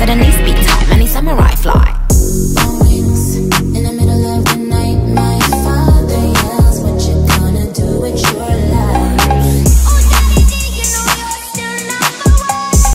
suddenly speak knees be samurai.